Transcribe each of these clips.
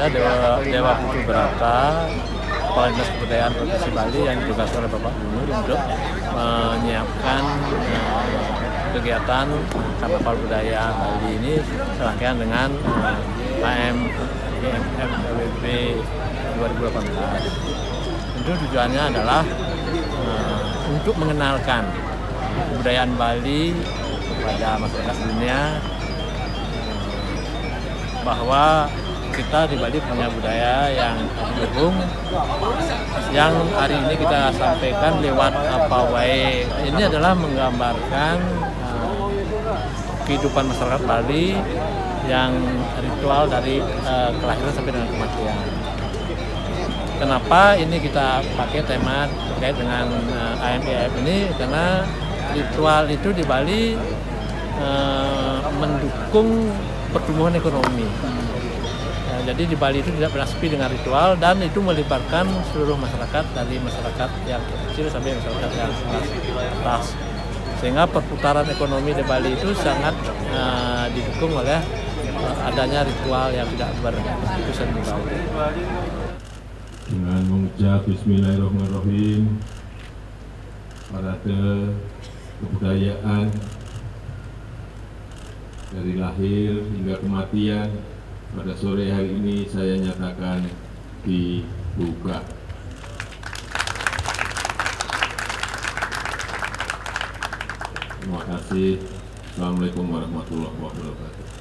saya Dewa, Dewa Putu Berata, Kepala Dinas Kebudayaan Provinsi Bali yang ditugaskan oleh Bapak Gubernur untuk menyiapkan uh, kegiatan Karnaval Budaya Bali ini serangkaian dengan uh, AM IMF PBB 2018. Tentu tujuannya adalah uh, untuk mengenalkan kebudayaan Bali kepada masyarakat dunia bahwa kita di Bali punya budaya yang berhubung yang hari ini kita sampaikan lewat apa ini adalah menggambarkan uh, kehidupan masyarakat Bali yang ritual dari uh, kelahiran sampai dengan kematian. Kenapa ini kita pakai tema terkait dengan uh, AMPF ini karena ritual itu di Bali uh, mendukung pertumbuhan ekonomi. Ya, jadi di Bali itu tidak pernah sepi dengan ritual dan itu melibatkan seluruh masyarakat dari masyarakat yang kecil sampai masyarakat yang kelas atas. Sehingga perputaran ekonomi di Bali itu sangat uh, didukung oleh uh, adanya ritual yang tidak berkesan di Bali. Dengan mengucap Bismillahirrahmanirrahim, parade kebudayaan dari lahir hingga kematian pada sore hari ini saya nyatakan dibuka. Terima kasih. Assalamualaikum warahmatullahi wabarakatuh.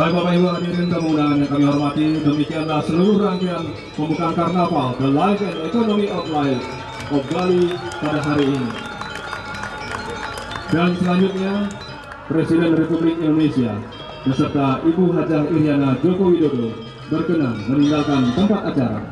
Baik Bapak Ibu hadirin kemudahan yang kami hormati, demikianlah seluruh rangkaian pembukaan karnaval The Life and Economy of Life of Bali pada hari ini. Dan selanjutnya, Presiden Republik Indonesia beserta Ibu Hajah Iriana Joko Widodo berkenan meninggalkan tempat acara.